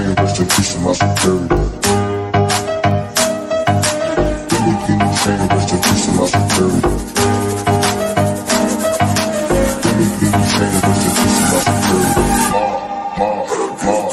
say, rest in peace to my security. Anything you say, rest in peace to my security. Anything you say, rest in peace to my superior. Ma, ma, ma.